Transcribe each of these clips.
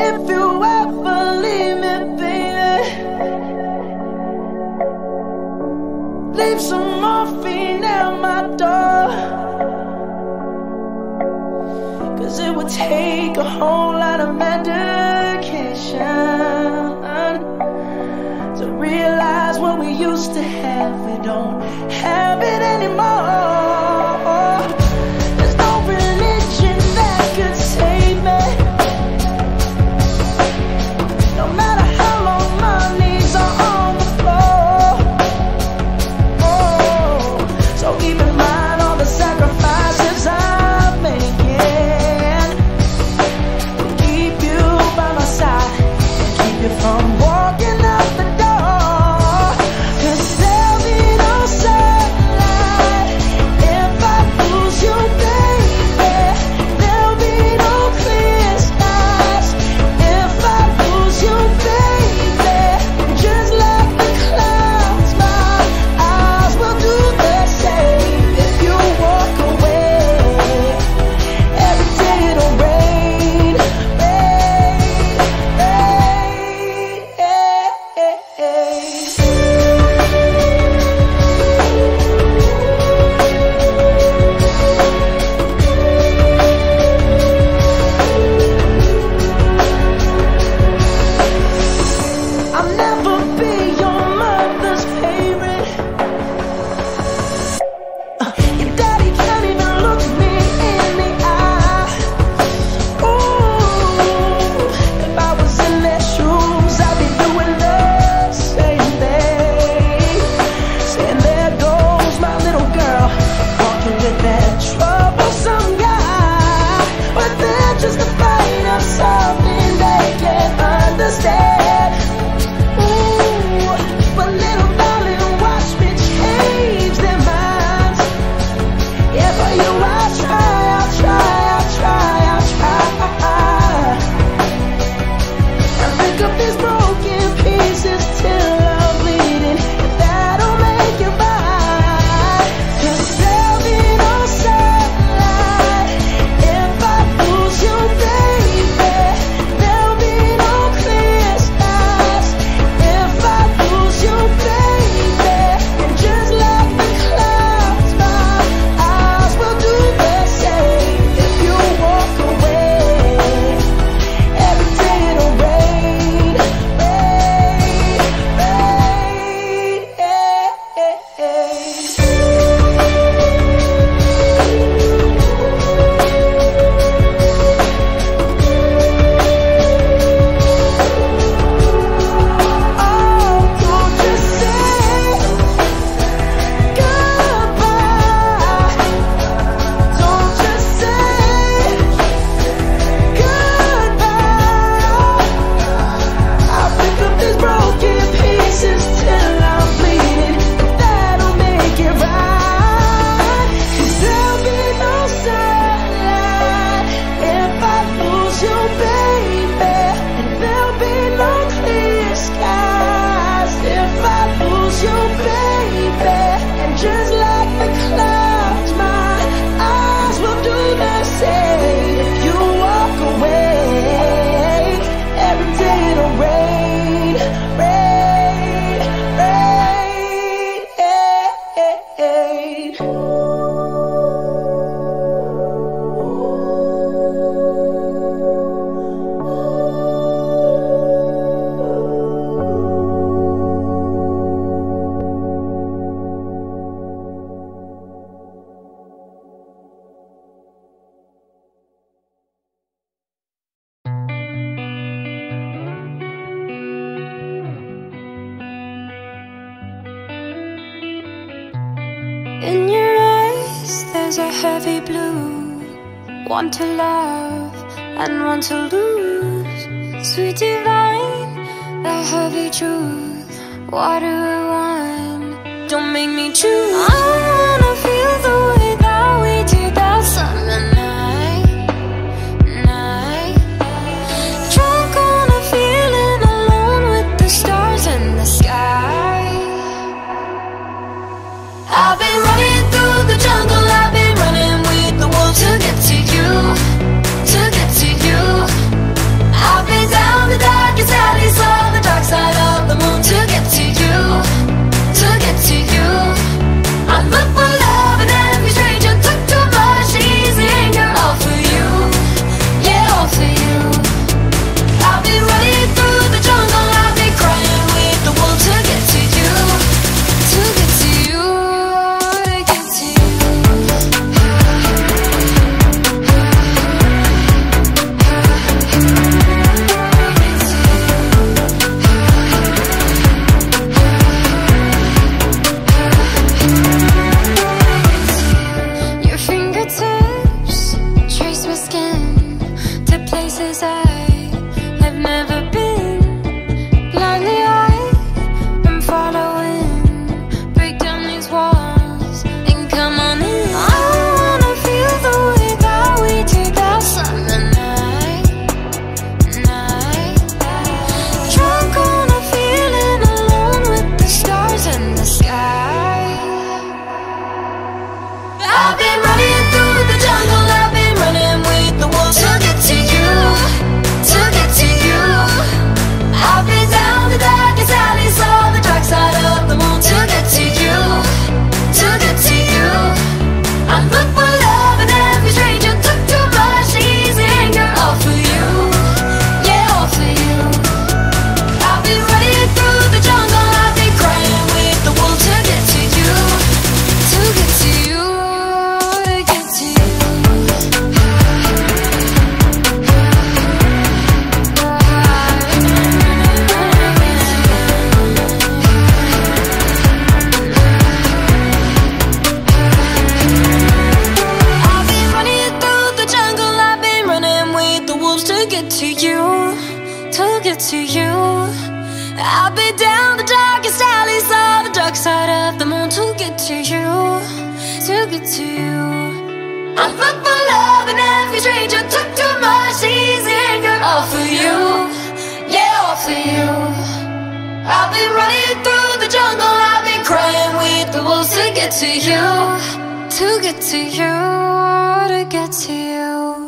If you ever leave me, baby, leave some morphine at my door. Cause it would take a whole lot of medication to realize what we used to have. We don't have. In your eyes, there's a heavy blue. One to love and one to lose. Sweet divine, the heavy truth. Water do I want? Don't make me choose. I'll be down the darkest alleys of the dark side of the moon to get to you, to get to you. I'm fucked for love and every stranger took too much easy anger all for you, yeah, all for you. I've been running through the jungle, I've been crying with the wolves to get to you, to get to you, to get to you.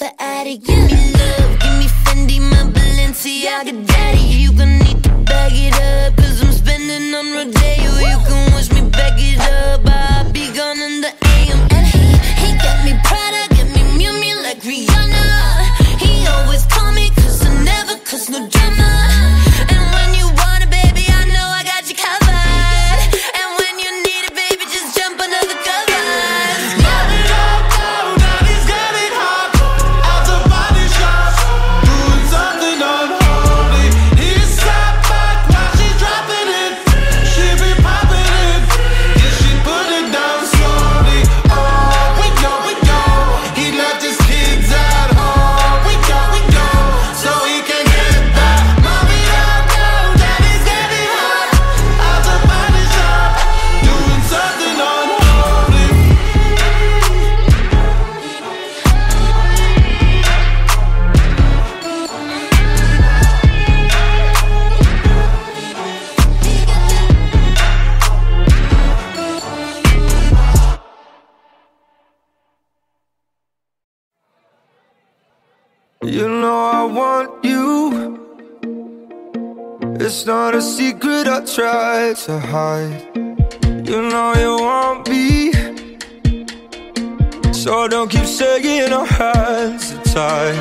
Wanna the attic, give want you. It's not a secret I try to hide. You know you want me. So don't keep saying our hands tied.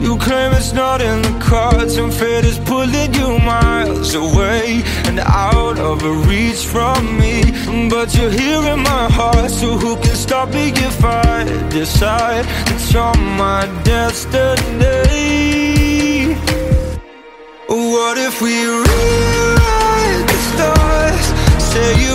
You claim it's not in the cards, and fate is pulling you miles away and out of reach from me. But you're here in my heart, so who can stop me if I decide that you're my destiny? What if we rewrite the stars? Say you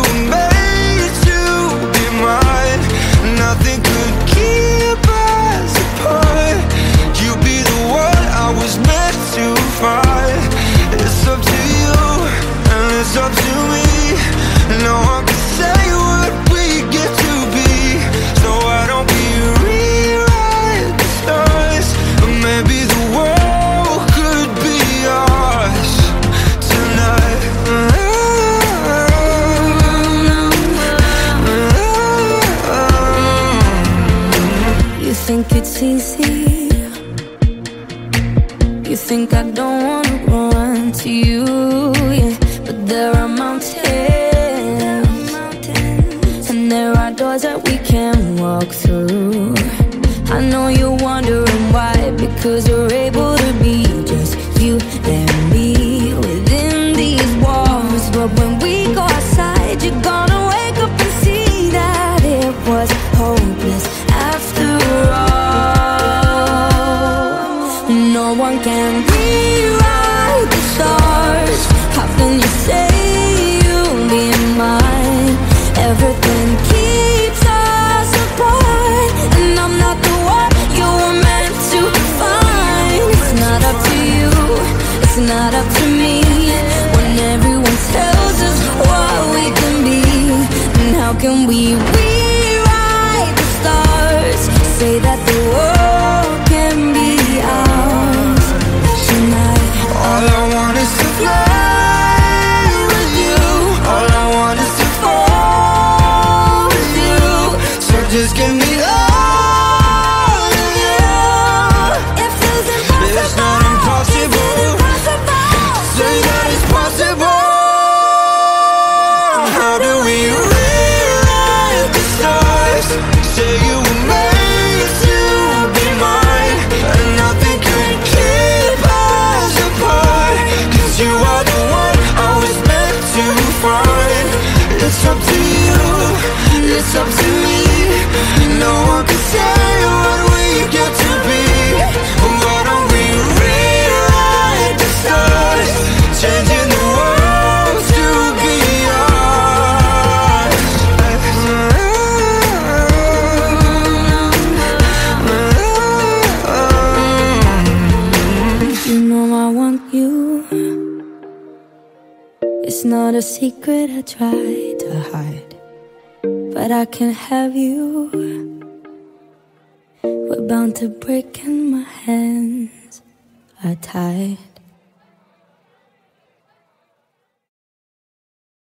a secret I tried to hide, but I can't have you. We're bound to break, and my hands are tied.